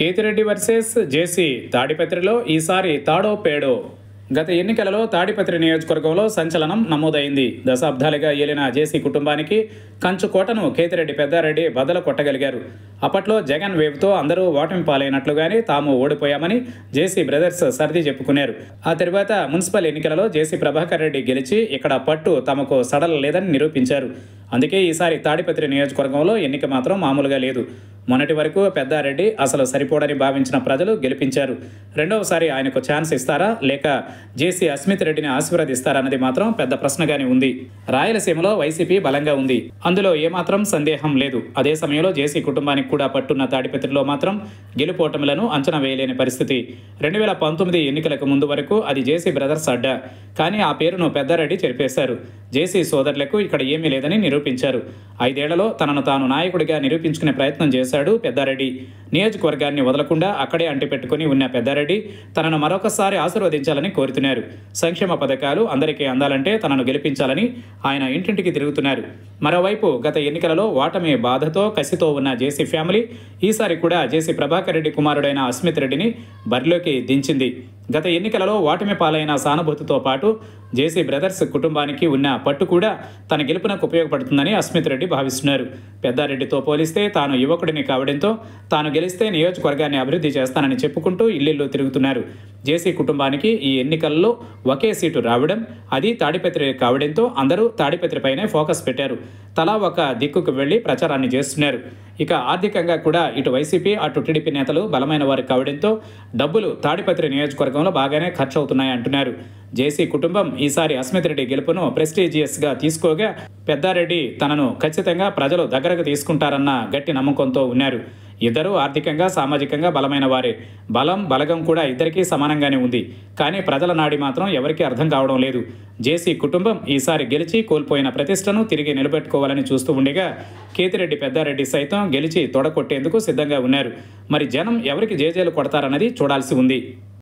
Kethireddy versus జేసీ తాడిపత్రిలో ఈసారి తాడో పేడో. గత ఎన్నికలలో తాడిపత్రి నియోజకవర్గంలో సంచలనం నమోదైంది. దశాబ్దాలుగా ఏలిన జేసీ కుటుంబానికి కంచుకోటను కేతిరెడ్డి పెద్దారెడ్డి బదలు కొట్టగలిగారు. అప్పట్లో జగన్ వేవ్తో అందరూ ఓటమి పాలైనట్లుగానే తాము ఓడిపోయామని జేసీ బ్రదర్స్ సర్ది చెప్పుకున్నారు. ఆ తర్వాత మున్సిపల్ ఎన్నికలలో జేసీ ప్రభాకర్ రెడ్డి గెలిచి ఇక్కడ పట్టు తమకు సడల లేదని నిరూపించారు. అందుకే ఈసారి తాడిపత్రి నియోజకవర్గంలో ఎన్నిక మాత్రం మామూలుగా లేదు. మొన్నటి వరకు పెద్దారెడ్డి అసలు సరిపోడని భావించిన ప్రజలు గెలిపించారు. రెండవసారి ఆయనకు ఛాన్స్ ఇస్తారా? లేక జేసీ అస్మిత్ రెడ్డిని ఆశీర్వదిస్తారా అన్నది మాత్రం పెద్ద ప్రశ్నగానే ఉంది. రాయలసీమలో వైసీపీ బలంగా ఉంది. అందులో ఏమాత్రం సందేహం లేదు. అదే సమయంలో జేసీ కుటుంబానికి కూడా పట్టున్న తాడిపత్రిలో మాత్రం గెలుపోటములను అంచనా వేయలేని పరిస్థితి. రెండు వేల పంతొమ్మిది ఎన్నికలకు ముందు వరకు అది జేసీ బ్రదర్స్ అడ్డా. కానీ ఆ పేరును పెద్దారెడ్డి చెరిపేశారు. జేసీ సోదరులకు ఇక్కడ ఏమీ లేదని నిరూపించారు. ఐదేళ్ళలో తనను తాను నాయకుడిగా నిరూపించుకునే ప్రయత్నం చేశాడు పెద్దారెడ్డి. నియోజకవర్గాన్ని వదలకుండా అక్కడే అంటిపెట్టుకుని ఉన్న పెద్దారెడ్డి తనను మరొకసారి ఆశీర్వదించాలని కోరుతున్నారు. సంక్షేమ పథకాలు అందరికీ అందాలంటే తనను గెలిపించాలని ఆయన ఇంటింటికి తిరుగుతున్నారు. మరోవైపు గత ఎన్నికలలో ఓటమి బాధతో కసితో ఉన్న జేసీ ఫ్యామిలీ ఈసారి కూడా జేసీ ప్రభాకర్ రెడ్డి కుమారుడైన అస్మిత్ రెడ్డిని బరిలోకి దించింది. గత ఎన్నికలలో ఓటమి పాలైన సానుభూతితో పాటు జేసీ బ్రదర్స్ కుటుంబానికి ఉన్న పట్టు కూడా తన గెలుపునకు ఉపయోగపడుతుందని అస్మిత్ రెడ్డి భావిస్తున్నారు. పెద్దారెడ్డితో పోలిస్తే తాను యువకుడిని కావడంతో తాను గెలిస్తే నియోజకవర్గాన్ని అభివృద్ధి చేస్తానని చెప్పుకుంటూ ఇల్లిల్లు తిరుగుతున్నారు. జేసీ కుటుంబానికి ఈ ఎన్నికల్లో ఒకే సీటు రావడం అది తాడిపత్రి కావడంతో అందరూ తాడిపత్రిపైనే ఫోకస్ పెట్టారు. తలా ఒక దిక్కుకు వెళ్ళి ప్రచారాన్ని చేస్తున్నారు. ఇక ఆర్థికంగా కూడా ఇటు వైసీపీ అటు టీడీపీ నేతలు బలమైన వారు కావడంతో డబ్బులు తాడిపత్రి నియోజకవర్గంలో బాగానే ఖర్చు అవుతున్నాయంటున్నారు జేసీ కుటుంబం ఈసారి అస్మిత్ రెడ్డి గెలుపును ప్రెస్టీజియస్గా తీసుకోగా పెద్దారెడ్డి తనను ఖచ్చితంగా ప్రజలు దగ్గరకు తీసుకుంటారన్న గట్టి నమ్మకంతో ఉన్నారు. ఇద్దరూ ఆర్థికంగా సామాజికంగా బలమైన వారే. బలం బలగం కూడా ఇద్దరికీ సమానంగానే ఉంది. కానీ ప్రజల నాడి మాత్రం ఎవరికీ అర్థం కావడం లేదు. జేసీ కుటుంబం ఈసారి గెలిచి కోల్పోయిన ప్రతిష్టను తిరిగి నిలబెట్టుకోవాలని చూస్తూ ఉండగా కేతిరెడ్డి పెద్దారెడ్డి సైతం గెలిచి తొడగొట్టేందుకు సిద్ధంగా ఉన్నారు. మరి జనం ఎవరికి జేజేలు కొడతారన్నది చూడాల్సి ఉంది.